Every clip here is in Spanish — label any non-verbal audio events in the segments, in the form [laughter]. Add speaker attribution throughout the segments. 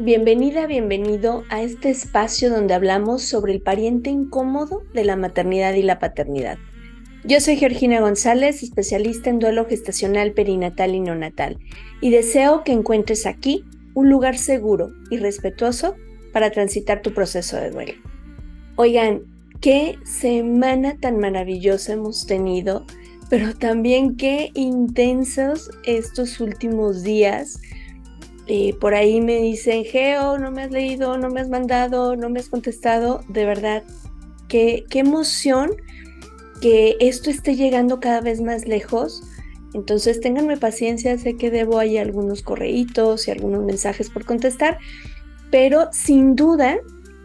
Speaker 1: Bienvenida, bienvenido a este espacio donde hablamos sobre el pariente incómodo de la maternidad y la paternidad. Yo soy Georgina González, especialista en duelo gestacional perinatal y neonatal, y deseo que encuentres aquí un lugar seguro y respetuoso para transitar tu proceso de duelo. Oigan, qué semana tan maravillosa hemos tenido, pero también qué intensos estos últimos días eh, por ahí me dicen, Geo, no me has leído, no me has mandado, no me has contestado. De verdad, qué, qué emoción que esto esté llegando cada vez más lejos. Entonces, ténganme paciencia, sé que debo ahí algunos correitos y algunos mensajes por contestar, pero sin duda,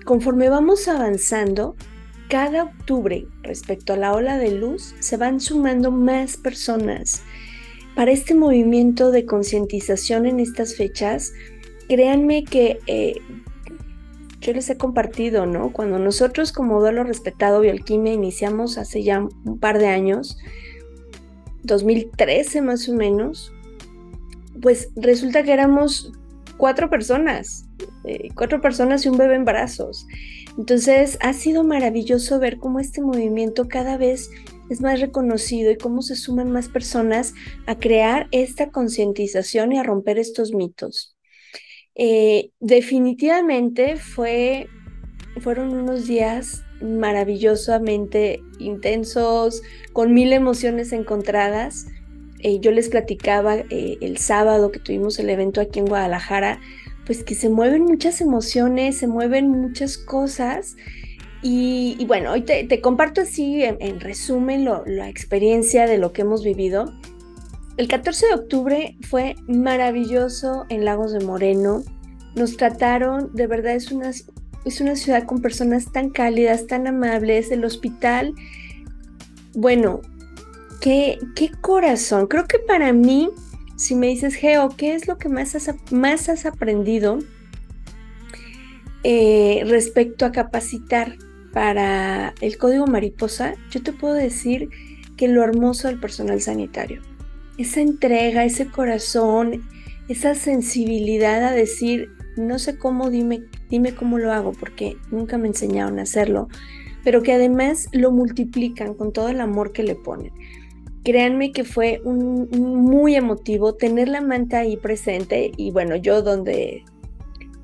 Speaker 1: conforme vamos avanzando, cada octubre respecto a la ola de luz se van sumando más personas para este movimiento de concientización en estas fechas, créanme que eh, yo les he compartido, ¿no? Cuando nosotros como Duelo Respetado Bioalquimia iniciamos hace ya un par de años, 2013 más o menos, pues resulta que éramos cuatro personas, eh, cuatro personas y un bebé en brazos. Entonces ha sido maravilloso ver cómo este movimiento cada vez es más reconocido y cómo se suman más personas a crear esta concientización y a romper estos mitos. Eh, definitivamente fue, fueron unos días maravillosamente intensos, con mil emociones encontradas. Eh, yo les platicaba eh, el sábado que tuvimos el evento aquí en Guadalajara, pues que se mueven muchas emociones, se mueven muchas cosas y, bueno, hoy te, comparto así en, resumen la experiencia de lo que hemos vivido. El 14 de octubre fue maravilloso en Lagos de Moreno. Nos trataron, de verdad es una, es una ciudad con personas tan cálidas, tan amables. El hospital, bueno, qué, qué corazón. Creo que para mí, si me dices, Geo, ¿qué es lo que más has, más has aprendido eh, respecto a capacitar? Para el código mariposa, yo te puedo decir que lo hermoso del personal sanitario, esa entrega, ese corazón, esa sensibilidad a decir, no sé cómo, dime, dime cómo lo hago, porque nunca me enseñaron a hacerlo, pero que además lo multiplican con todo el amor que le ponen. Créanme que fue muy emotivo tener la manta ahí presente y bueno, yo donde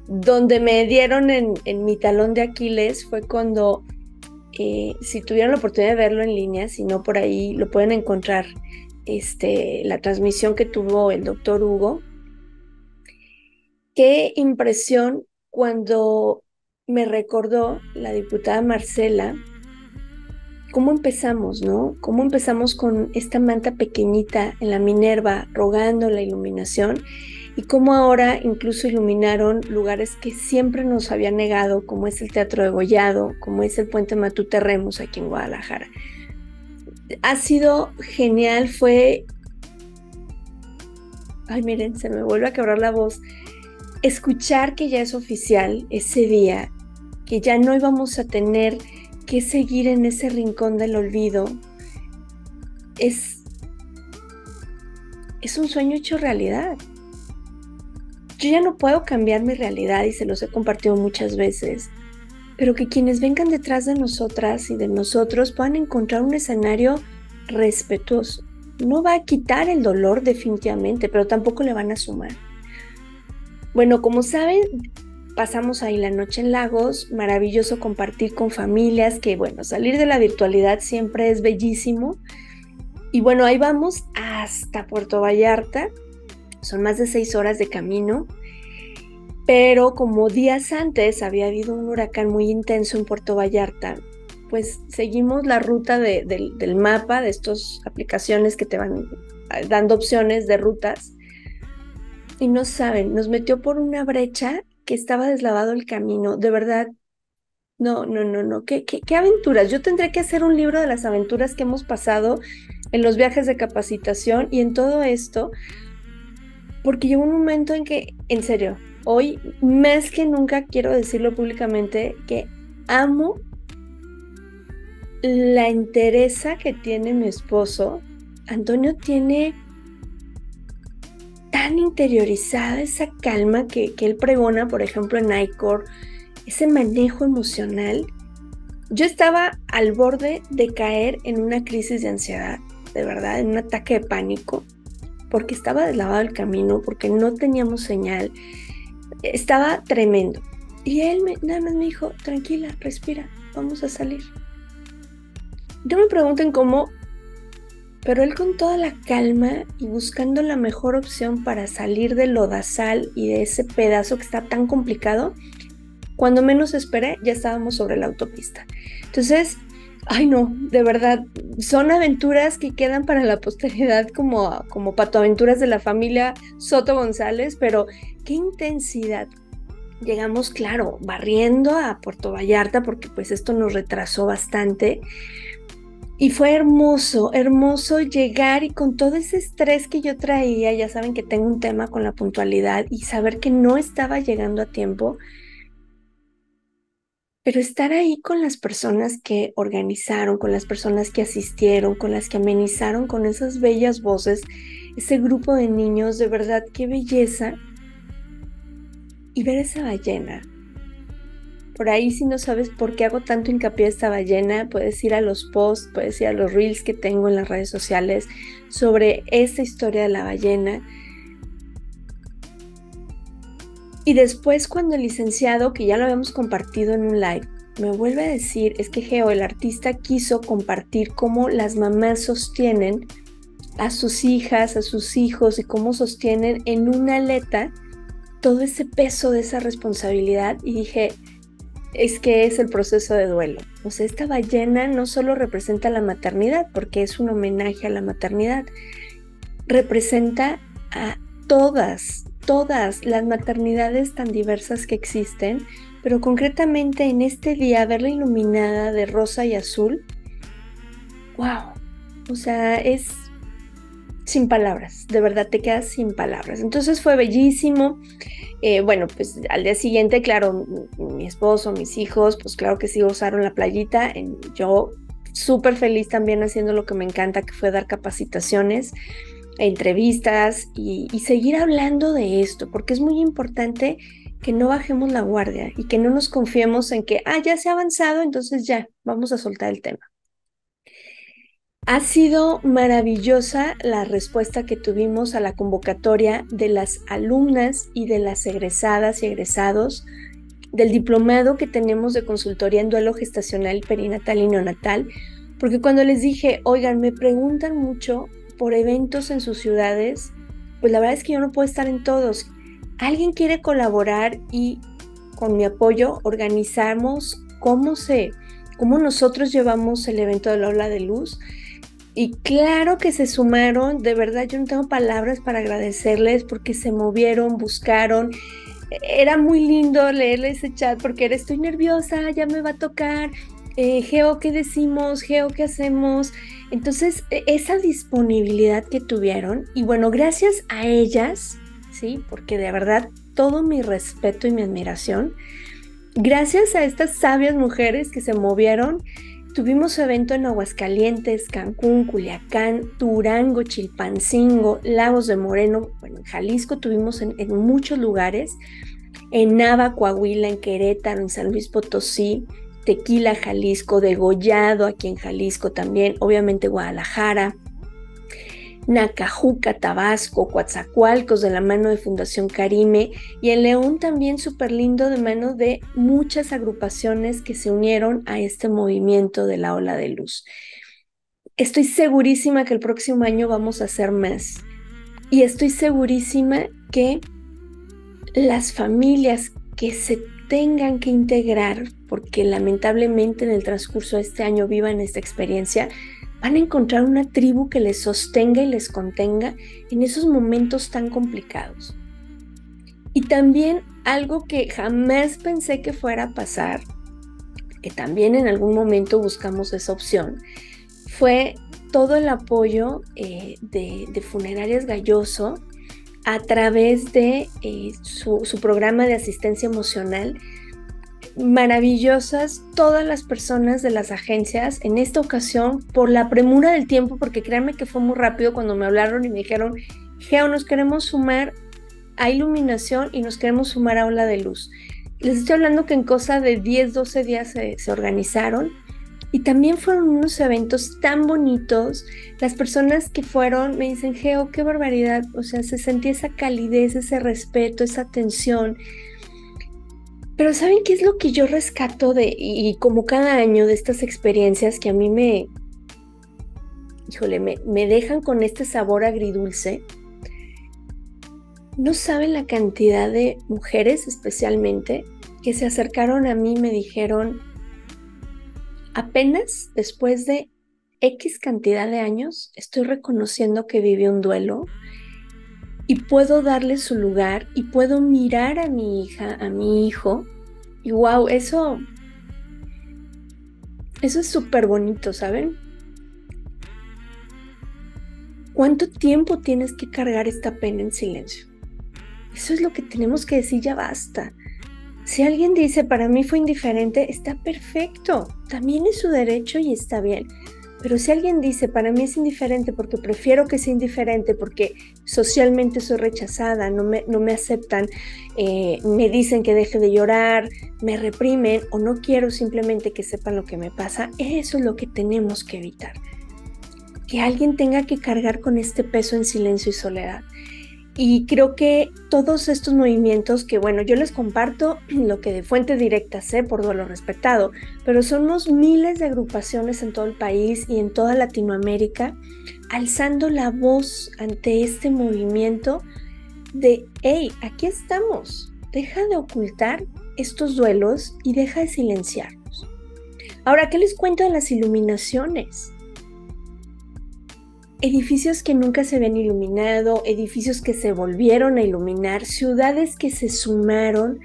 Speaker 1: donde me dieron en, mi talón de Aquiles fue cuando, eh, si tuvieron la oportunidad de verlo en línea, si no por ahí lo pueden encontrar, este, la transmisión que tuvo el doctor Hugo. Qué impresión cuando me recordó la diputada Marcela cómo empezamos, ¿no? Cómo empezamos con esta manta pequeñita en la Minerva rogando la iluminación y cómo ahora incluso iluminaron lugares que siempre nos habían negado, como es el Teatro de Gollado, como es el Puente Matute Remus aquí en Guadalajara. Ha sido genial, fue... Ay, miren, se me vuelve a quebrar la voz. Escuchar que ya es oficial ese día, que ya no íbamos a tener que seguir en ese rincón del olvido, es, es un sueño hecho realidad yo ya no puedo cambiar mi realidad y se los he compartido muchas veces, pero que quienes vengan detrás de nosotras y de nosotros puedan encontrar un escenario respetuoso. No va a quitar el dolor definitivamente, pero tampoco le van a sumar. Bueno, como saben, pasamos ahí la noche en Lagos, maravilloso compartir con familias, que bueno, salir de la virtualidad siempre es bellísimo. Y bueno, ahí vamos hasta Puerto Vallarta, son más de seis horas de camino, pero como días antes había habido un huracán muy intenso en Puerto Vallarta, pues seguimos la ruta del mapa, de estas aplicaciones que te van dando opciones de rutas. Y no saben, nos metió por una brecha que estaba deslavado el camino. De verdad, no, no, no, no. ¿Qué, qué, aventuras? Yo tendré que hacer un libro de las aventuras que hemos pasado en los viajes de capacitación y en todo esto, porque llegó un momento en que, en serio, hoy más que nunca quiero decirlo públicamente, que amo la entereza que tiene mi esposo. Antonio tiene tan interiorizada esa calma que, que él pregona, por ejemplo, en ICOR, ese manejo emocional. Yo estaba al borde de caer en una crisis de ansiedad, de verdad, en un ataque de pánico, porque estaba deslavado el camino, porque no teníamos señal. Estaba tremendo. Y él me, nada más me dijo, tranquila, respira, vamos a salir. No me pregunten cómo, pero él con toda la calma y buscando la mejor opción para salir del lodazal y de ese pedazo que está tan complicado, cuando menos esperé ya estábamos sobre la autopista. Entonces, ay no, de verdad, son aventuras que quedan para la posteridad como, como patoaventuras de la familia Soto González, pero qué intensidad, llegamos, claro, barriendo a Puerto Vallarta porque pues esto nos retrasó bastante. Y fue hermoso, hermoso llegar y con todo ese estrés que yo traía, ya saben que tengo un tema con la puntualidad y saber que no estaba llegando a tiempo, pero estar ahí con las personas que organizaron, con las personas que asistieron, con las que amenizaron con esas bellas voces, ese grupo de niños, de verdad, qué belleza y ver esa ballena. Por ahí si no sabes por qué hago tanto hincapié a esta ballena, puedes ir a los posts, puedes ir a los reels que tengo en las redes sociales sobre esta historia de la ballena. Y después cuando el licenciado, que ya lo habíamos compartido en un live, me vuelve a decir, es que Geo, el artista quiso compartir cómo las mamás sostienen a sus hijas, a sus hijos y cómo sostienen en una aleta todo ese peso de esa responsabilidad y dije, es que es el proceso de duelo. O sea, esta ballena no solo representa la maternidad, porque es un homenaje a la maternidad, representa a todas, todas las maternidades tan diversas que existen, pero concretamente en este día verla iluminada de rosa y azul, wow, o sea, es sin palabras, de verdad te quedas sin palabras. Entonces fue bellísimo. Eh, bueno, pues al día siguiente, claro, mi, esposo, mis hijos, pues claro que sí usaron la playita. Yo súper feliz también haciendo lo que me encanta, que fue dar capacitaciones, entrevistas y, seguir hablando de esto, porque es muy importante que no bajemos la guardia y que no nos confiemos en que, ah, ya se ha avanzado, entonces ya, vamos a soltar el tema. Ha sido maravillosa la respuesta que tuvimos a la convocatoria de las alumnas y de las egresadas y egresados del diplomado que tenemos de consultoría en duelo gestacional, perinatal y neonatal, porque cuando les dije, oigan, me preguntan mucho por eventos en sus ciudades, pues la verdad es que yo no puedo estar en todos. ¿Alguien quiere colaborar y con mi apoyo organizamos cómo se, cómo nosotros llevamos el evento de la ola de luz? Y claro que se sumaron, de verdad yo no tengo palabras para agradecerles porque se movieron, buscaron. Era muy lindo leerles ese chat porque era estoy nerviosa, ya me va a tocar. Eh, Geo, ¿qué decimos? Geo, ¿qué hacemos? Entonces, e, esa disponibilidad que tuvieron, y bueno, gracias a ellas, ¿sí? Porque de verdad todo mi respeto y mi admiración, gracias a estas sabias mujeres que se movieron, Tuvimos evento en Aguascalientes, Cancún, Culiacán, Durango, Chilpancingo, Lagos de Moreno, bueno, en Jalisco tuvimos en, muchos lugares, en Nava, Coahuila, en Querétaro, en San Luis Potosí, Tequila, Jalisco, Degollado, aquí en Jalisco también, obviamente Guadalajara, Nacajuca, Tabasco, Coatzacoalcos de la mano de Fundación Carime y en León también súper lindo de mano de muchas agrupaciones que se unieron a este movimiento de la ola de luz. Estoy segurísima que el próximo año vamos a hacer más y estoy segurísima que las familias que se tengan que integrar, porque lamentablemente en el transcurso de este año vivan esta experiencia, van a encontrar una tribu que les sostenga y les contenga en esos momentos tan complicados. Y también algo que jamás pensé que fuera a pasar, que también en algún momento buscamos esa opción, fue todo el apoyo eh, de, Funerarias Galloso a través de eh, su programa de asistencia emocional maravillosas todas las personas de las agencias en esta ocasión por la premura del tiempo, porque créanme que fue muy rápido cuando me hablaron y me dijeron, Geo, nos queremos sumar a iluminación y nos queremos sumar a ola de luz. Les estoy hablando que en cosa de 10, 12 días se, se organizaron y también fueron unos eventos tan bonitos. Las personas que fueron me dicen, Geo, qué barbaridad. O sea, se sentía esa calidez, ese respeto, esa atención. Pero ¿saben qué es lo que yo rescato de, y como cada año, de estas experiencias que a mí me, híjole, me, me dejan con este sabor agridulce? No saben la cantidad de mujeres especialmente que se acercaron a mí y me dijeron, apenas después de X cantidad de años, estoy reconociendo que viví un duelo y puedo darle su lugar y puedo mirar a mi hija, a mi hijo. Y wow, eso, eso es súper bonito, ¿saben? ¿Cuánto tiempo tienes que cargar esta pena en silencio? Eso es lo que tenemos que decir, ya basta. Si alguien dice, para mí fue indiferente, está perfecto. También es su derecho y está bien. Pero si alguien dice, para mí es indiferente porque prefiero que sea indiferente, porque socialmente soy rechazada, no me, no me aceptan, eh, me dicen que deje de llorar, me reprimen o no quiero simplemente que sepan lo que me pasa, eso es lo que tenemos que evitar. Que alguien tenga que cargar con este peso en silencio y soledad. Y creo que todos estos movimientos que, bueno, yo les comparto [clears throat] lo que de fuente directa sé por duelo respetado, pero somos miles de agrupaciones en todo el país y en toda Latinoamérica alzando la voz ante este movimiento de, hey, aquí estamos, deja de ocultar estos duelos y deja de silenciarnos. Ahora, ¿qué les cuento de las iluminaciones? Edificios que nunca se habían iluminado, edificios que se volvieron a iluminar, ciudades que se sumaron,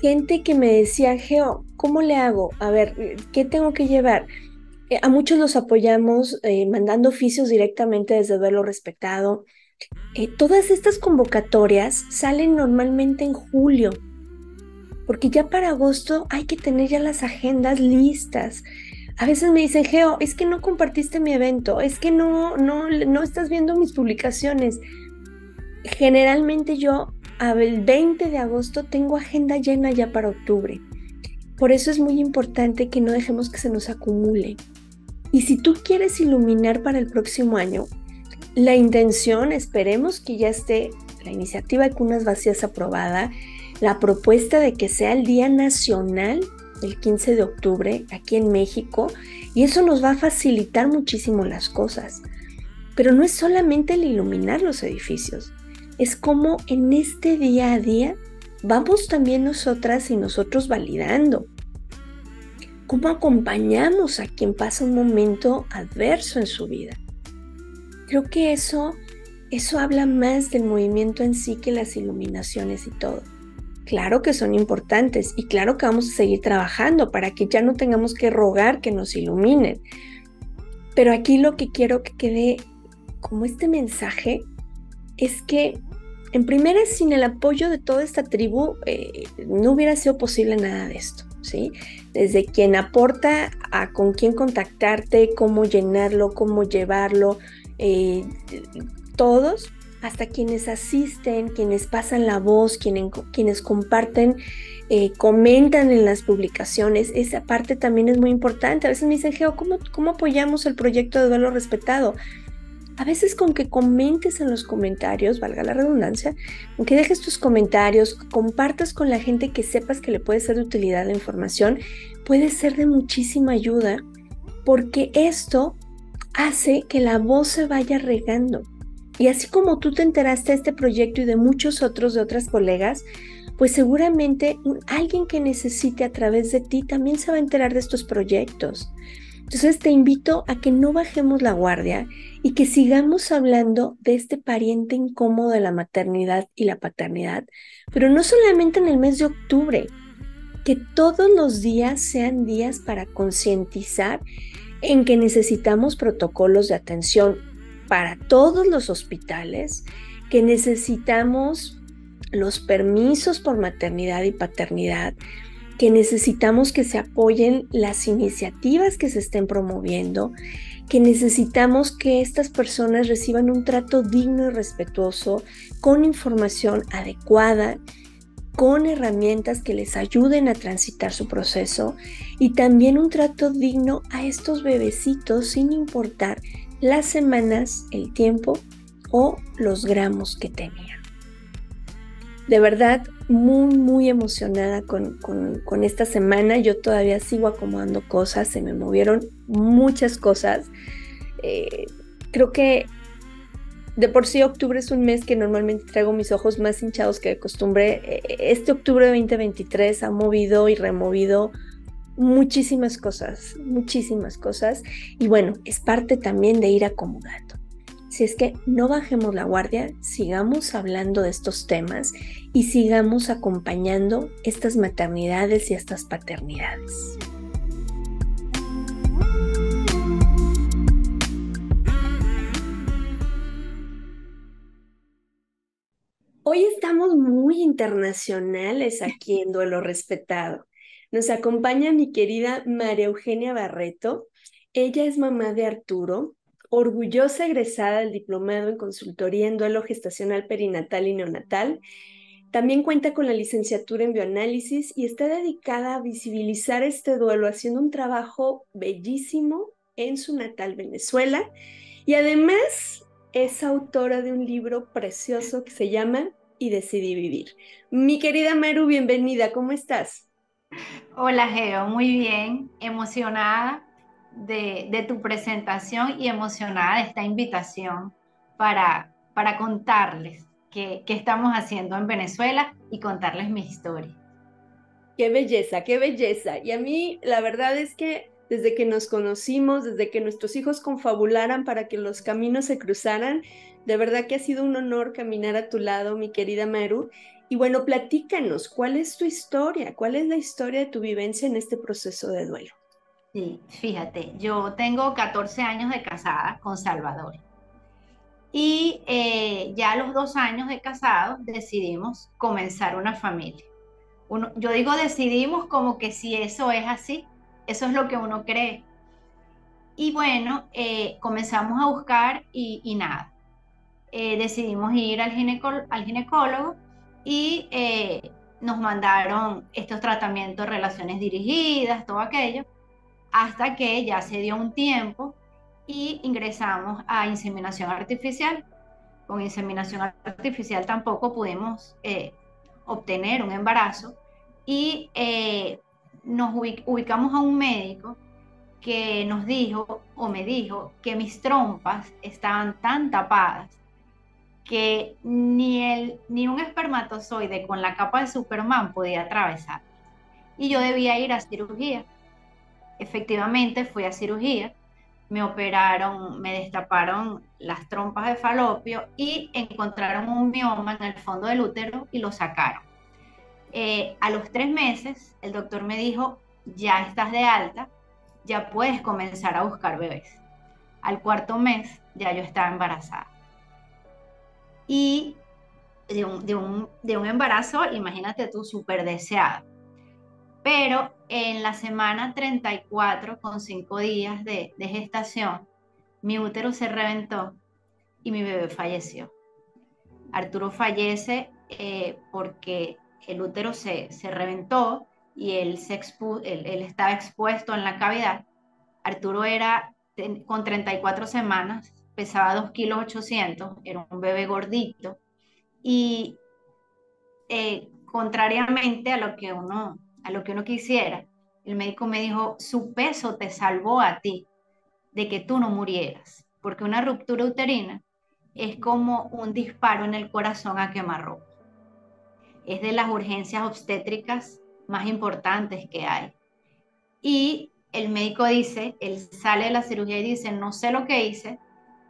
Speaker 1: gente que me decía, Geo, ¿cómo le hago? A ver, ¿qué tengo que llevar? Eh, a muchos los apoyamos eh, mandando oficios directamente desde Duelo Respetado. Eh, todas estas convocatorias salen normalmente en julio, porque ya para agosto hay que tener ya las agendas listas. A veces me dicen, Geo, es que no compartiste mi evento, es que no, no, no estás viendo mis publicaciones. Generalmente yo el 20 de agosto tengo agenda llena ya para octubre. Por eso es muy importante que no dejemos que se nos acumule. Y si tú quieres iluminar para el próximo año, la intención, esperemos que ya esté la iniciativa de cunas vacías aprobada, la propuesta de que sea el Día Nacional el 15 de octubre aquí en México y eso nos va a facilitar muchísimo las cosas. Pero no es solamente el iluminar los edificios, es como en este día a día vamos también nosotras y nosotros validando. ¿Cómo acompañamos a quien pasa un momento adverso en su vida? Creo que eso, eso habla más del movimiento en sí que las iluminaciones y todo. Claro que son importantes y claro que vamos a seguir trabajando para que ya no tengamos que rogar que nos iluminen. Pero aquí lo que quiero que quede como este mensaje es que en primera, sin el apoyo de toda esta tribu, eh, no hubiera sido posible nada de esto, ¿sí? Desde quien aporta a con quién contactarte, cómo llenarlo, cómo llevarlo, eh, todos hasta quienes asisten, quienes pasan la voz, quienes, quienes comparten, eh, comentan en las publicaciones. Esa parte también es muy importante. A veces me dicen, Geo, ¿cómo, ¿cómo apoyamos el proyecto de duelo respetado? A veces con que comentes en los comentarios, valga la redundancia, con que dejes tus comentarios, compartas con la gente que sepas que le puede ser de utilidad la información, puede ser de muchísima ayuda porque esto hace que la voz se vaya regando. Y así como tú te enteraste de este proyecto y de muchos otros de otras colegas, pues seguramente alguien que necesite a través de ti también se va a enterar de estos proyectos. Entonces te invito a que no bajemos la guardia y que sigamos hablando de este pariente incómodo de la maternidad y la paternidad, pero no solamente en el mes de octubre, que todos los días sean días para concientizar en que necesitamos protocolos de atención para todos los hospitales que necesitamos los permisos por maternidad y paternidad, que necesitamos que se apoyen las iniciativas que se estén promoviendo, que necesitamos que estas personas reciban un trato digno y respetuoso, con información adecuada, con herramientas que les ayuden a transitar su proceso y también un trato digno a estos bebecitos sin importar las semanas, el tiempo o los gramos que tenían. De verdad, muy, muy emocionada con, esta semana. Yo todavía sigo acomodando cosas, se me movieron muchas cosas. Eh, creo que de por sí octubre es un mes que normalmente traigo mis ojos más hinchados que de costumbre. Eh, este octubre de 2023 ha movido y removido muchísimas cosas, muchísimas cosas. Y bueno, es parte también de ir acomodando. Si es que no bajemos la guardia, sigamos hablando de estos temas y sigamos acompañando estas maternidades y estas paternidades. Hoy estamos muy internacionales aquí en Duelo Respetado. Nos acompaña mi querida María Eugenia Barreto. Ella es mamá de Arturo, orgullosa egresada del diplomado en consultoría en duelo gestacional perinatal y neonatal. También cuenta con la licenciatura en bioanálisis y está dedicada a visibilizar este duelo haciendo un trabajo bellísimo en su natal Venezuela. Y además es autora de un libro precioso que se llama Y decidí vivir. Mi querida Maru, bienvenida, ¿cómo estás?
Speaker 2: Hola Geo, muy bien, emocionada de, tu presentación y emocionada de esta invitación para, para contarles qué, qué estamos haciendo en Venezuela y contarles mi historia.
Speaker 1: Qué belleza, qué belleza. Y a mí la verdad es que desde que nos conocimos, desde que nuestros hijos confabularan para que los caminos se cruzaran, de verdad que ha sido un honor caminar a tu lado, mi querida Maru. Y bueno, platícanos, ¿cuál es tu historia? ¿Cuál es la historia de tu vivencia en este proceso de duelo?
Speaker 2: Sí, fíjate, yo tengo 14 años de casada con Salvador. Y eh, ya a los dos años de casado decidimos comenzar una familia. yo digo decidimos como que si eso es así, eso es lo que uno cree. Y bueno, eh, comenzamos a buscar y, nada. Eh, decidimos ir al, al ginecólogo y nos mandaron estos tratamientos, relaciones dirigidas, todo aquello hasta que ya se dio un tiempo y ingresamos a inseminación artificial. Con inseminación artificial tampoco pudimos eh, obtener un embarazo y eh, nos ubicamos a un médico que nos dijo o me dijo que mis trompas estaban tan tapadas que ni, el, ni un espermatozoide con la capa de Superman podía atravesar. Y yo debía ir a cirugía. Efectivamente, fui a cirugía, me operaron, me destaparon las trompas de falopio y encontraron un mioma en el fondo del útero y lo sacaron. Eh, a los tres meses, el doctor me dijo, ya estás de alta, ya puedes comenzar a buscar bebés. Al cuarto mes, ya yo estaba embarazada. Y de un, de un, de un embarazo, imagínate tú, súper deseado pero en la semana 34, con cinco días de, gestación, mi útero se reventó y mi bebé falleció. Arturo fallece eh, porque el útero se, reventó y él, se él, estaba expuesto en la cavidad. Arturo era con 34 semanas, pesaba 2 kilos 800, era un bebé gordito y eh, contrariamente a lo que uno a lo que uno quisiera, el médico me dijo, su peso te salvó a ti de que tú no murieras, porque una ruptura uterina es como un disparo en el corazón a quemarropa. Es de las urgencias obstétricas más importantes que hay. Y el médico dice, él sale de la cirugía y dice, no sé lo que hice,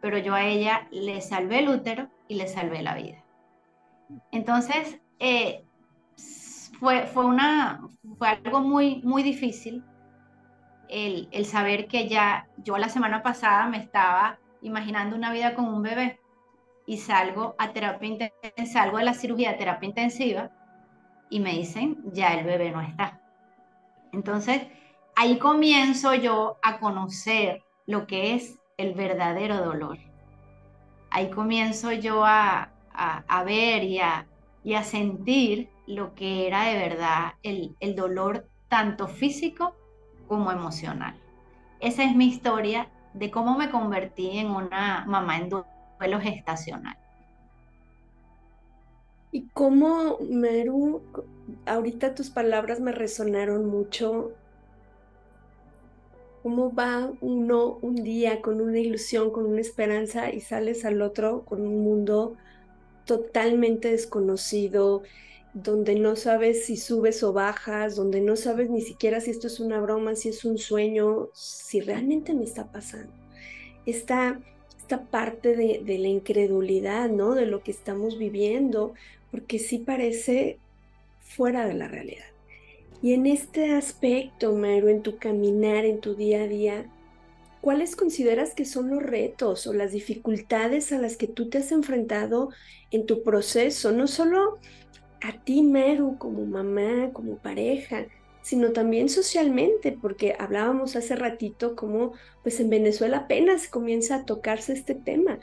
Speaker 2: pero yo a ella le salvé el útero y le salvé la vida. Entonces, eh, fue, fue, una, fue algo muy, muy difícil el, el, saber que ya yo la semana pasada me estaba imaginando una vida con un bebé y salgo a terapia salgo de la cirugía a terapia intensiva y me dicen ya el bebé no está. Entonces ahí comienzo yo a conocer lo que es el verdadero dolor. Ahí comienzo yo a, ver y a, y a, sentir lo que era de verdad el, el dolor tanto físico como emocional. Esa es mi historia de cómo me convertí en una mamá en duelo gestacional.
Speaker 1: Y cómo, Meru, ahorita tus palabras me resonaron mucho. ¿Cómo va uno un día con una ilusión, con una esperanza y sales al otro con un mundo totalmente desconocido, donde no sabes si subes o bajas, donde no sabes ni siquiera si esto es una broma, si es un sueño, si realmente me está pasando. Esta, esta parte de, de la incredulidad, ¿no? De lo que estamos viviendo, porque sí parece fuera de la realidad. Y en este aspecto, Maru, en tu caminar, en tu día a día, ¿cuáles consideras que son los retos o las dificultades a las que tú te has enfrentado en tu proceso? No solo a ti, Meru, como mamá, como pareja, sino también socialmente, porque hablábamos hace ratito como pues en Venezuela apenas comienza a tocarse este tema.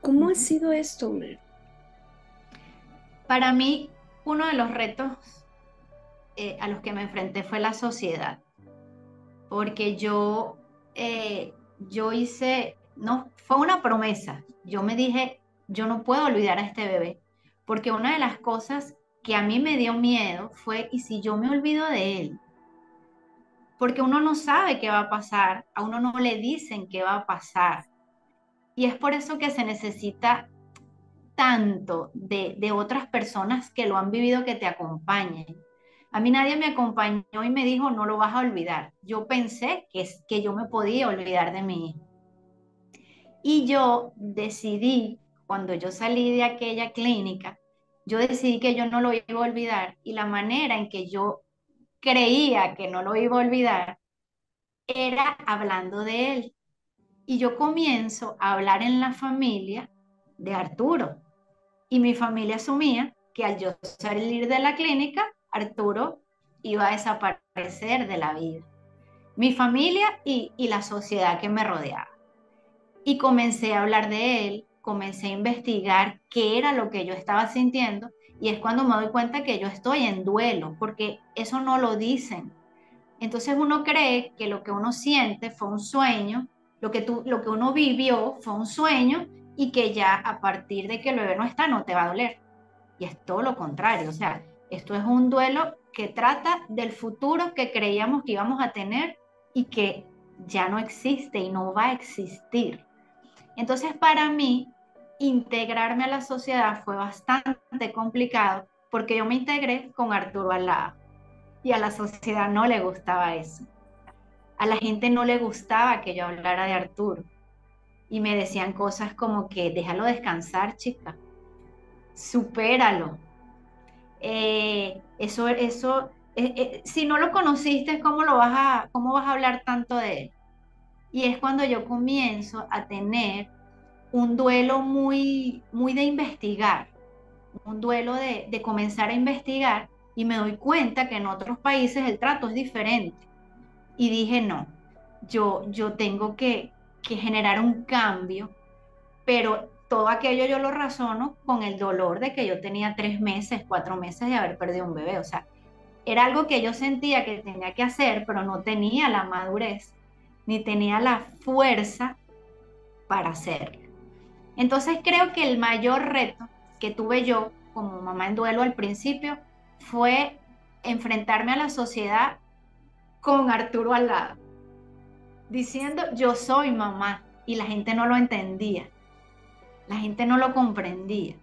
Speaker 1: ¿Cómo ha sido esto, Meru?
Speaker 2: Para mí, uno de los retos eh, a los que me enfrenté fue la sociedad, porque yo, eh, yo hice, no, fue una promesa. Yo me dije, yo no puedo olvidar a este bebé porque una de las cosas que a mí me dio miedo fue, ¿y si yo me olvido de él? Porque uno no sabe qué va a pasar, a uno no le dicen qué va a pasar. Y es por eso que se necesita tanto de, de otras personas que lo han vivido que te acompañen. A mí nadie me acompañó y me dijo, no lo vas a olvidar. Yo pensé que, que yo me podía olvidar de mí. Y yo decidí cuando yo salí de aquella clínica, yo decidí que yo no lo iba a olvidar y la manera en que yo creía que no lo iba a olvidar era hablando de él. Y yo comienzo a hablar en la familia de Arturo. Y mi familia asumía que al yo salir de la clínica, Arturo iba a desaparecer de la vida. Mi familia y, y la sociedad que me rodeaba. Y comencé a hablar de él comencé a investigar qué era lo que yo estaba sintiendo y es cuando me doy cuenta que yo estoy en duelo, porque eso no lo dicen. Entonces uno cree que lo que uno siente fue un sueño, lo que, tú, lo que uno vivió fue un sueño y que ya a partir de que el bebé no está no te va a doler. Y es todo lo contrario, o sea, esto es un duelo que trata del futuro que creíamos que íbamos a tener y que ya no existe y no va a existir. Entonces, para mí, integrarme a la sociedad fue bastante complicado porque yo me integré con Arturo al y a la sociedad no le gustaba eso. A la gente no le gustaba que yo hablara de Arturo y me decían cosas como que déjalo descansar, chica, supéralo. Eh, eso, eso, eh, eh, si no lo conociste, ¿cómo, lo vas a, ¿cómo vas a hablar tanto de él? Y es cuando yo comienzo a tener un duelo muy, muy de investigar, un duelo de, comenzar a investigar y me doy cuenta que en otros países el trato es diferente. Y dije, no, yo, yo tengo que, que generar un cambio, pero todo aquello yo lo razono con el dolor de que yo tenía tres meses, cuatro meses de haber perdido un bebé. O sea, era algo que yo sentía que tenía que hacer, pero no tenía la madurez ni tenía la fuerza para hacerlo. Entonces creo que el mayor reto que tuve yo como mamá en duelo al principio fue enfrentarme a la sociedad con Arturo al lado, diciendo yo soy mamá y la gente no lo entendía, la gente no lo comprendía.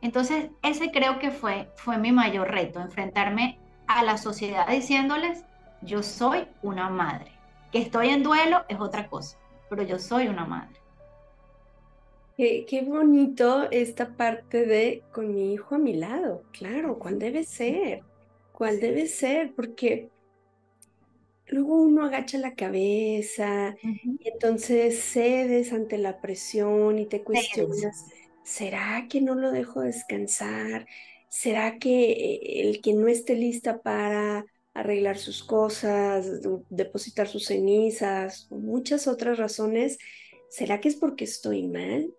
Speaker 2: Entonces ese creo que fue, fue mi mayor reto, enfrentarme a la sociedad diciéndoles yo soy una madre estoy en duelo es otra cosa, pero yo soy una madre.
Speaker 1: Qué, bonito esta parte de con mi hijo a mi lado, claro, ¿cuál debe ser? ¿Cuál debe ser? Porque luego uno agacha la cabeza y entonces cedes ante la presión y te cuestionas, ¿será que no lo dejo descansar? ¿Será que el que no esté lista para arreglar sus cosas, depositar sus cenizas, muchas otras razones, ¿será que es porque estoy mal?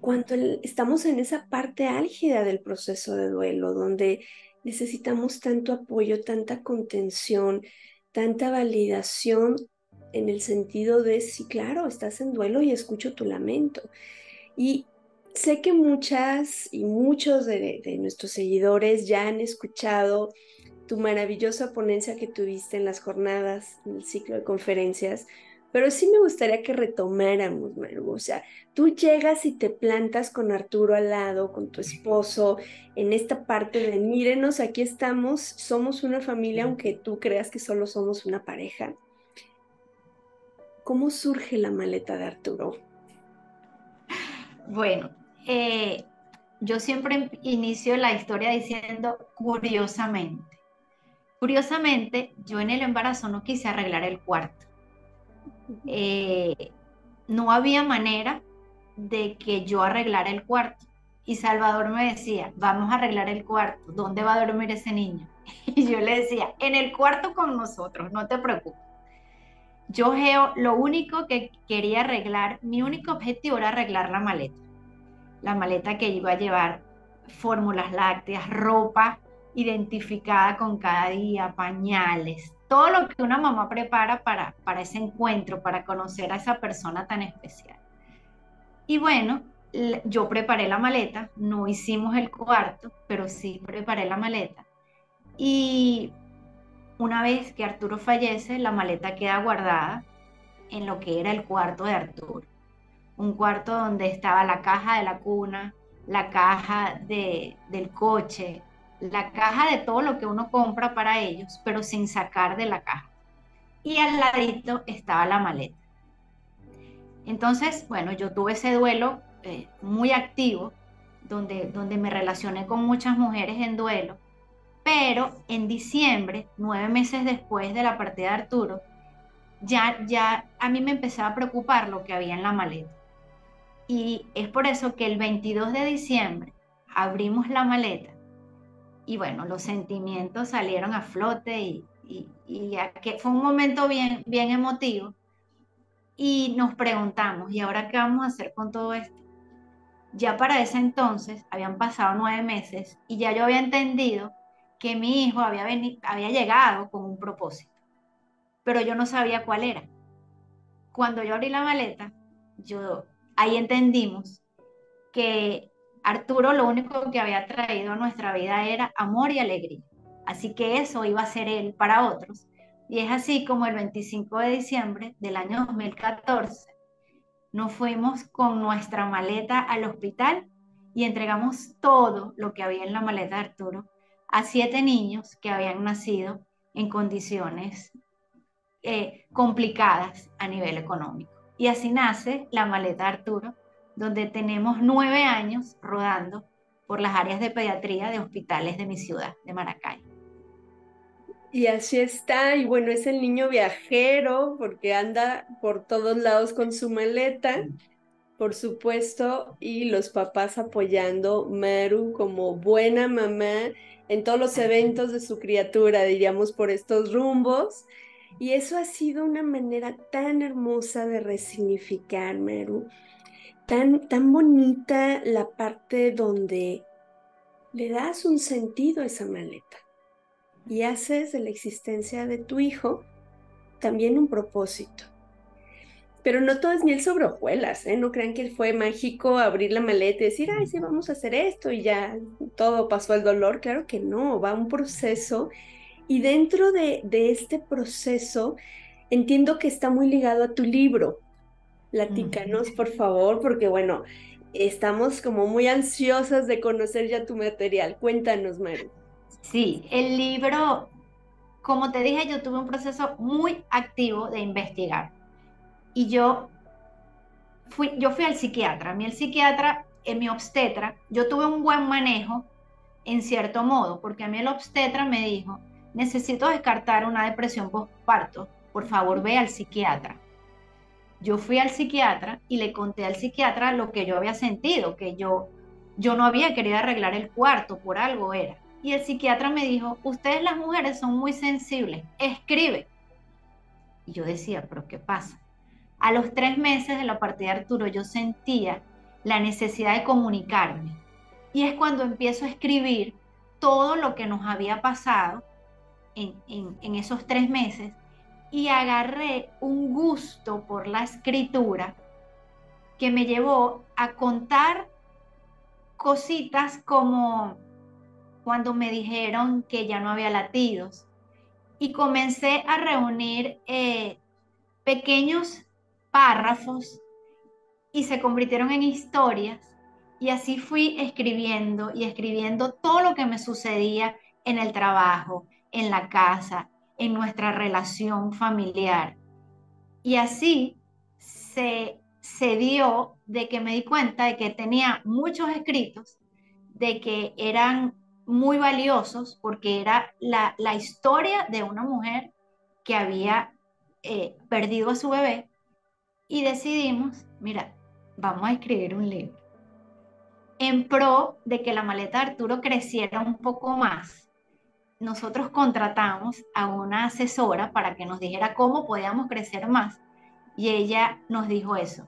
Speaker 1: Cuando estamos en esa parte álgida del proceso de duelo, donde necesitamos tanto apoyo, tanta contención, tanta validación en el sentido de, sí, claro, estás en duelo y escucho tu lamento. Y sé que muchas y muchos de, de nuestros seguidores ya han escuchado tu maravillosa ponencia que tuviste en las jornadas, en el ciclo de conferencias, pero sí me gustaría que retomáramos, Maru. O sea, tú llegas y te plantas con Arturo al lado, con tu esposo, en esta parte de mírenos, aquí estamos, somos una familia, aunque tú creas que solo somos una pareja. ¿Cómo surge la maleta de Arturo?
Speaker 2: Bueno, eh, yo siempre inicio la historia diciendo curiosamente. Curiosamente, yo en el embarazo no quise arreglar el cuarto eh, no había manera de que yo arreglara el cuarto. Y Salvador me decía, vamos a arreglar el cuarto, ¿dónde va a dormir ese niño? [laughs] Y yo le decía, en el cuarto con nosotros, no te preocupes. Yo, Geo, lo único que quería arreglar, mi único objetivo era arreglar la maleta. La maleta que iba a llevar fórmulas lácteas, ropa identificada con cada día, pañales, todo lo que una mamá prepara para, para ese encuentro, para conocer a esa persona tan especial. Y bueno, yo preparé la maleta, no hicimos el cuarto, pero sí preparé la maleta. Y una vez que Arturo fallece, la maleta queda guardada en lo que era el cuarto de Arturo. Un cuarto donde estaba la caja de la cuna, la caja de, del coche, la caja de todo lo que uno compra para ellos, pero sin sacar de la caja. Y al ladito estaba la maleta. Entonces, bueno, yo tuve ese duelo eh, muy activo, donde, donde me relacioné con muchas mujeres en duelo, pero en diciembre, nueve meses después de la partida de Arturo, ya, ya a mí me empezaba a preocupar lo que había en la maleta. Y es por eso que el 22 de diciembre abrimos la maleta y bueno, los sentimientos salieron a flote y, y, que fue un momento bien, bien emotivo. Y nos preguntamos, ¿y ahora qué vamos a hacer con todo esto? Ya para ese entonces habían pasado nueve meses y ya yo había entendido que mi hijo había, había llegado con un propósito, pero yo no sabía cuál era. Cuando yo abrí la maleta, yo ahí entendimos que Arturo lo único que había traído a nuestra vida era amor y alegría. Así que eso iba a ser él para otros. Y es así como el 25 de diciembre del año 2014 nos fuimos con nuestra maleta al hospital y entregamos todo lo que había en la maleta de Arturo a siete niños que habían nacido en condiciones eh, complicadas a nivel económico. Y así nace la maleta de Arturo, donde tenemos nueve años rodando por las áreas de pediatría de hospitales de mi ciudad, de Maracay.
Speaker 1: Y así está, y bueno, es el niño viajero porque anda por todos lados con su maleta, por supuesto, y los papás apoyando Maru como buena mamá en todos los eventos de su criatura, diríamos, por estos rumbos. Y eso ha sido una manera tan hermosa de resignificar, Maru, tan, bonita la parte donde le das un sentido a esa maleta y haces de la existencia de tu hijo también un propósito. Pero no todo es miel sobre hojuelas, ¿eh? No crean que fue mágico abrir la maleta y decir, ay, sí, vamos a hacer esto y ya todo pasó el dolor. Claro que no, va un proceso. Y dentro de, de este proceso, entiendo que está muy ligado a tu libro, Platícanos, por favor, porque bueno, estamos como muy ansiosas de conocer ya tu material. Cuéntanos, Mary.
Speaker 2: Sí, el libro, como te dije, yo tuve un proceso muy activo de investigar. Y yo fui, yo fui al psiquiatra. A mí el psiquiatra, en mi obstetra, yo tuve un buen manejo en cierto modo, porque a mí el obstetra me dijo, necesito descartar una depresión postparto, por favor ve al psiquiatra yo fui al psiquiatra y le conté al psiquiatra lo que yo había sentido, que yo, yo no había querido arreglar el cuarto, por algo era. Y el psiquiatra me dijo, ustedes las mujeres son muy sensibles, escribe. Y yo decía, pero ¿qué pasa? A los tres meses de la partida de Arturo yo sentía la necesidad de comunicarme. Y es cuando empiezo a escribir todo lo que nos había pasado en, en esos tres meses y agarré un gusto por la escritura que me llevó a contar cositas como cuando me dijeron que ya no había latidos. Y comencé a reunir eh, pequeños párrafos y se convirtieron en historias. Y así fui escribiendo y escribiendo todo lo que me sucedía en el trabajo, en la casa, en nuestra relación familiar. Y así se, se dio de que me di cuenta de que tenía muchos escritos, de que eran muy valiosos porque era la, historia de una mujer que había eh, perdido a su bebé. Y decidimos, mira, vamos a escribir un libro en pro de que la maleta de Arturo creciera un poco más nosotros contratamos a una asesora para que nos dijera cómo podíamos crecer más. Y ella nos dijo eso.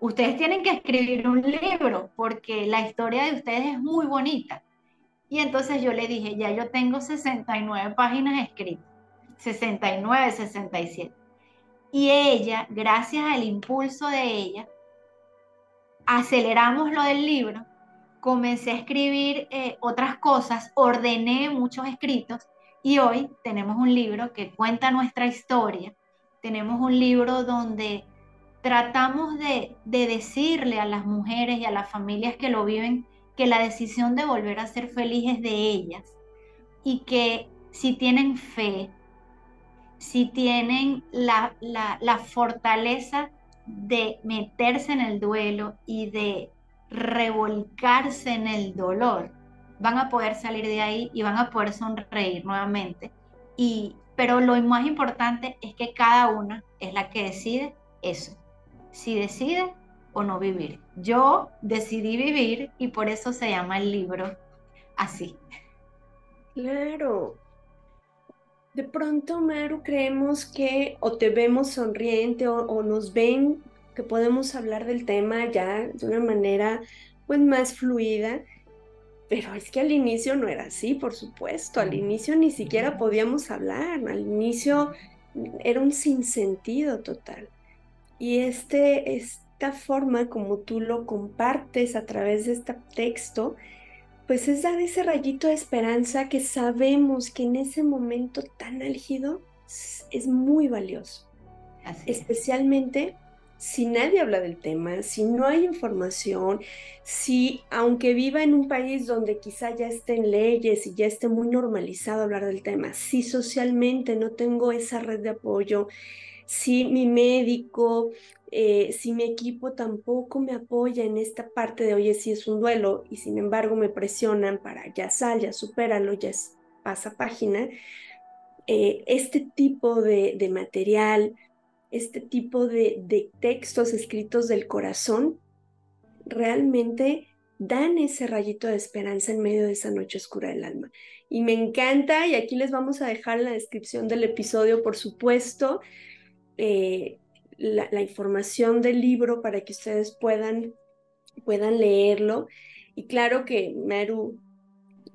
Speaker 2: Ustedes tienen que escribir un libro porque la historia de ustedes es muy bonita. Y entonces yo le dije, ya yo tengo 69 páginas escritas, 69, 67. Y ella, gracias al impulso de ella, aceleramos lo del libro comencé a escribir eh, otras cosas, ordené muchos escritos y hoy tenemos un libro que cuenta nuestra historia, tenemos un libro donde tratamos de, de decirle a las mujeres y a las familias que lo viven que la decisión de volver a ser feliz es de ellas y que si tienen fe, si tienen la, la fortaleza de meterse en el duelo y de revolcarse en el dolor, van a poder salir de ahí y van a poder sonreír nuevamente. Y, pero lo más importante es que cada una es la que decide eso, si decide o no vivir. Yo decidí vivir y por eso se llama el libro así.
Speaker 1: Claro. De pronto, Maru, creemos que o te vemos sonriente o, o nos ven que podemos hablar del tema ya de una manera pues más fluida, pero es que al inicio no era así, por supuesto, al inicio ni siquiera podíamos hablar, al inicio era un sinsentido total. Y este, esta forma como tú lo compartes a través de este texto, pues es dar ese rayito de esperanza que sabemos que en ese momento tan álgido es muy valioso. Especialmente si nadie habla del tema, si no hay información, si aunque viva en un país donde quizá ya estén leyes y ya esté muy normalizado hablar del tema, si socialmente no tengo esa red de apoyo, si mi médico, eh, si mi equipo tampoco me apoya en esta parte de, oye, si es un duelo y sin embargo me presionan para ya sal, ya supéralo, ya pasa página, eh, este tipo de material, este tipo de, textos escritos del corazón realmente dan ese rayito de esperanza en medio de esa noche oscura del alma. Y me encanta, y aquí les vamos a dejar la descripción del episodio, por supuesto, eh, la, la, información del libro para que ustedes puedan, puedan leerlo. Y claro que Maru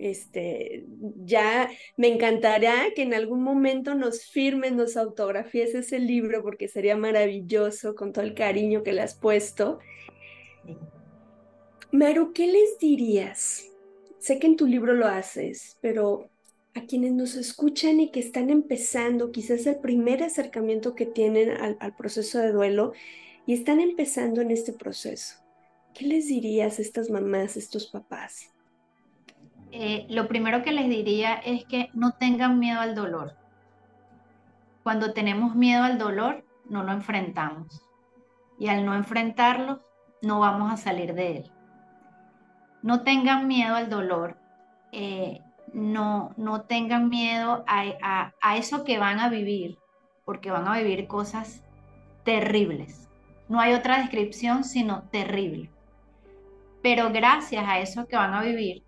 Speaker 1: este, ya me encantará que en algún momento nos firmen, nos autografíes ese libro porque sería maravilloso con todo el cariño que le has puesto. Maru, ¿qué les dirías? Sé que en tu libro lo haces, pero a quienes nos escuchan y que están empezando, quizás el primer acercamiento que tienen al, al proceso de duelo y están empezando en este proceso, ¿qué les dirías a estas mamás, a estos papás?
Speaker 2: Eh, lo primero que les diría es que no tengan miedo al dolor. Cuando tenemos miedo al dolor, no lo enfrentamos. Y al no enfrentarlo, no vamos a salir de él. No tengan miedo al dolor. Eh, no, no tengan miedo a, a eso que van a vivir, porque van a vivir cosas terribles. No hay otra descripción sino terrible. Pero gracias a eso que van a vivir,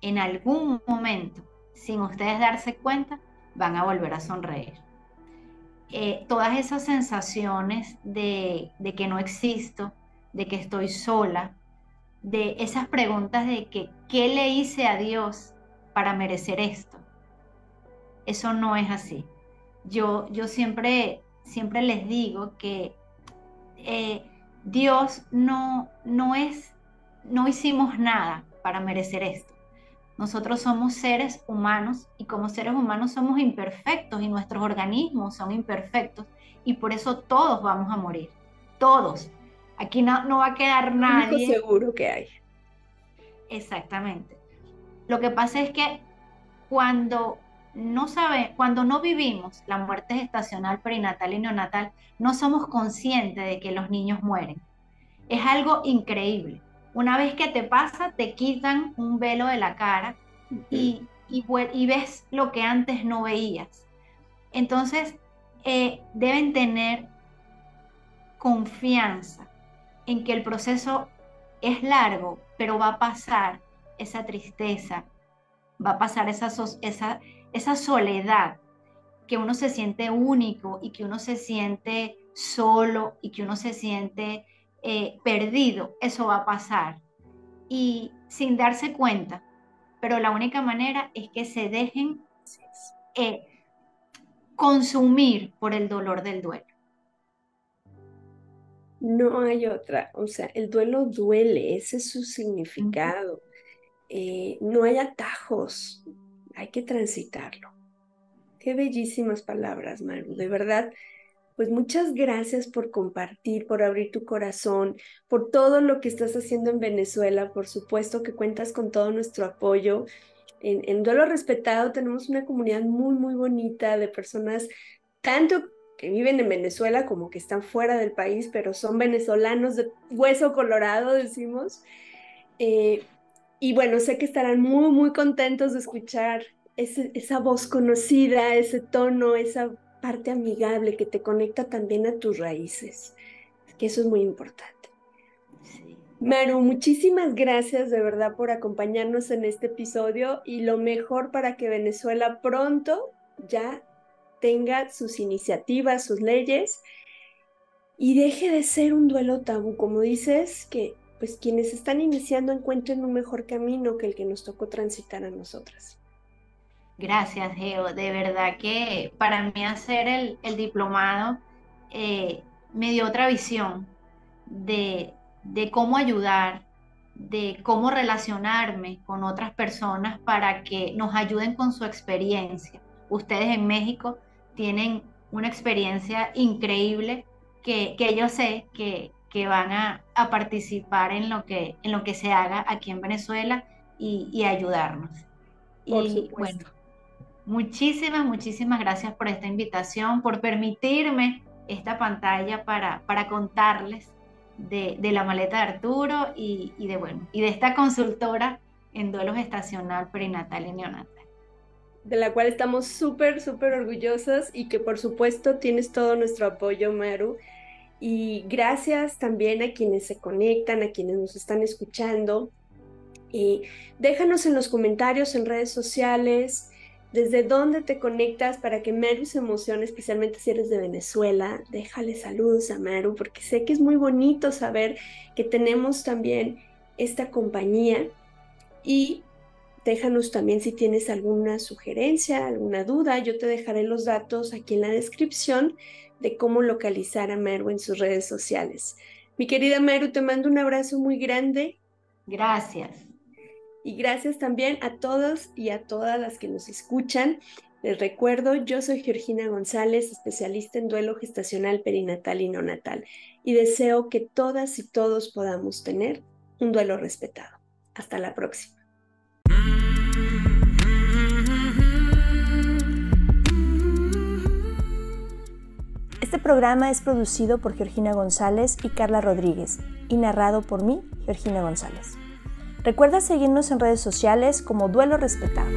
Speaker 2: en algún momento, sin ustedes darse cuenta, van a volver a sonreír. eh, todas esas sensaciones de, que no existo, de que estoy sola, de esas preguntas de que, ¿qué le hice a Dios para merecer esto? Eso no es así. Yo, yo siempre, siempre les digo que eh, Dios no, no es, no hicimos nada para merecer esto. Nosotros somos seres humanos y como seres humanos somos imperfectos y nuestros organismos son imperfectos y por eso todos vamos a morir. Todos. Aquí no, va a quedar nadie.
Speaker 1: seguro que hay.
Speaker 2: Exactamente. Lo que pasa es que cuando no sabe, cuando no vivimos la muerte gestacional, perinatal y neonatal, no somos conscientes de que los niños mueren. Es algo increíble. Una vez que te pasa, te quitan un velo de la cara y, y, ves lo que antes no veías. Entonces, eh, deben tener confianza en que el proceso es largo, pero va a pasar esa tristeza, va a pasar esa, esa, esa soledad, que uno se siente único y que uno se siente solo y que uno se siente eh, perdido, eso va a pasar. Y sin darse cuenta, pero la única manera es que se dejen eh, consumir por el dolor del duelo.
Speaker 1: No hay otra, o sea, el duelo duele, ese es su significado. Eh, no hay atajos, hay que transitarlo. Qué bellísimas palabras, Maru, de verdad. Pues muchas gracias por compartir, por abrir tu corazón, por todo lo que estás haciendo en Venezuela. Por supuesto que cuentas con todo nuestro apoyo. En, en Duelo Respetado tenemos una comunidad muy, muy bonita de personas, tanto que viven en Venezuela como que están fuera del país, pero son venezolanos de hueso colorado, decimos. Eh, y bueno, sé que estarán muy, muy contentos de escuchar esa voz conocida, ese tono, esa parte amigable que te conecta también a tus raíces, que eso es muy importante. Maru, muchísimas gracias de verdad por acompañarnos en este episodio y lo mejor para que Venezuela pronto ya tenga sus iniciativas, sus leyes y deje de ser un duelo tabú, como dices, que pues quienes están iniciando encuentren un mejor camino que el que nos tocó transitar a nosotras.
Speaker 2: Gracias, Geo. De verdad que para mí hacer el, diplomado eh, me dio otra visión de, de cómo ayudar, de cómo relacionarme con otras personas para que nos ayuden con su experiencia. Ustedes en México tienen una experiencia increíble que, que yo sé que, que van a, a, participar en lo, que, en lo que se haga aquí en Venezuela y, y ayudarnos. y bueno, muchísimas, muchísimas gracias por esta invitación, por permitirme esta pantalla para, para contarles de, de, la maleta de Arturo y, y, de, bueno, y de esta consultora en duelo gestacional, perinatal y neonatal
Speaker 1: de la cual estamos súper, súper orgullosas y que por supuesto tienes todo nuestro apoyo, Maru. Y gracias también a quienes se conectan, a quienes nos están escuchando. Y déjanos en los comentarios, en redes sociales, desde dónde te conectas para que Maru se emocione, especialmente si eres de Venezuela. Déjale saludos a Maru, porque sé que es muy bonito saber que tenemos también esta compañía. Y Déjanos también si tienes alguna sugerencia, alguna duda. Yo te dejaré los datos aquí en la descripción de cómo localizar a Meru en sus redes sociales. Mi querida Meru, te mando un abrazo muy grande.
Speaker 2: Gracias.
Speaker 1: Y gracias también a todos y a todas las que nos escuchan. Les recuerdo, yo soy Georgina González, especialista en duelo gestacional perinatal y neonatal, y deseo que todas y todos podamos tener un duelo respetado. Hasta la próxima.
Speaker 3: Este programa es producido por Georgina González y Carla Rodríguez y narrado por mí, Georgina González. Recuerda seguirnos en redes sociales como Duelo Respetado.